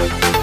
Bye.